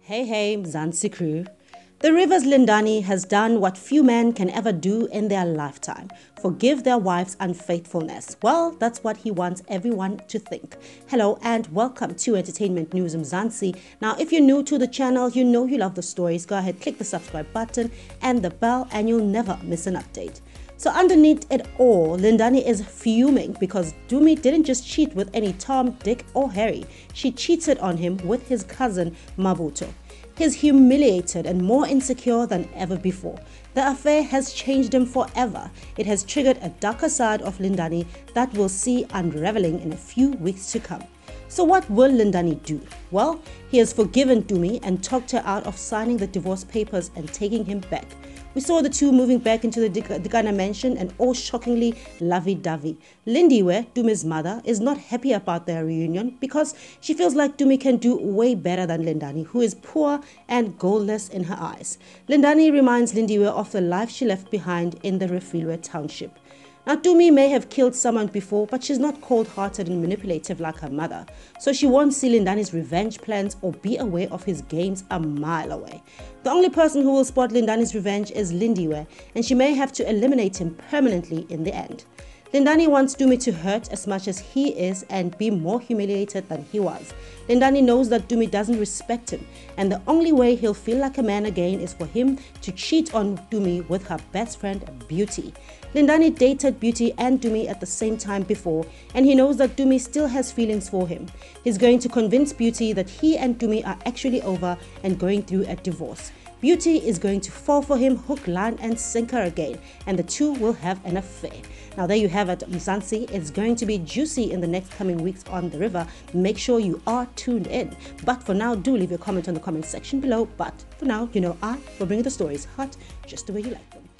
Hey, hey, Mzansi crew. The Rivers Lindani has done what few men can ever do in their lifetime forgive their wives' unfaithfulness. Well, that's what he wants everyone to think. Hello and welcome to Entertainment News Mzansi. Now, if you're new to the channel, you know you love the stories. Go ahead, click the subscribe button and the bell, and you'll never miss an update. So underneath it all, Lindani is fuming because Tumi didn't just cheat with any Tom, Dick or Harry. She cheated on him with his cousin Mabutho. He's humiliated and more insecure than ever before. The affair has changed him forever. It has triggered a darker side of Lindani that we'll see unraveling in a few weeks to come. So what will Lindani do? Well, he has forgiven Tumi and talked her out of signing the divorce papers and taking him back. We saw the two moving back into the Dikana mansion and all shockingly lovey-dovey. Lindiwe, Tumi's mother, is not happy about their reunion because she feels like Tumi can do way better than Lindani, who is poor and goalless in her eyes. Lindani reminds Lindiwe of the life she left behind in the Refilwe township. Now, Tumi may have killed someone before, but she's not cold hearted and manipulative like her mother, so she won't see Lindani's revenge plans or be aware of his games a mile away. The only person who will spot Lindani's revenge is Lindiwe, and she may have to eliminate him permanently in the end. Lindani wants Tumi to hurt as much as he is and be more humiliated than he was. Lindani knows that Tumi doesn't respect him, and the only way he'll feel like a man again is for him to cheat on Tumi with her best friend, Beauty. Lindani dated Beauty and Tumi at the same time before, and he knows that Tumi still has feelings for him. He's going to convince Beauty that he and Tumi are actually over and going through a divorce. Beauty is going to fall for him hook, line, and sinker again, and the two will have an affair. Now, there you have it, Mzansi. It's going to be juicy in the next coming weeks on the river. Make sure you are tuned in. But for now, do leave your comment on the comment section below. But for now, you know, I will bring you the stories hot just the way you like them.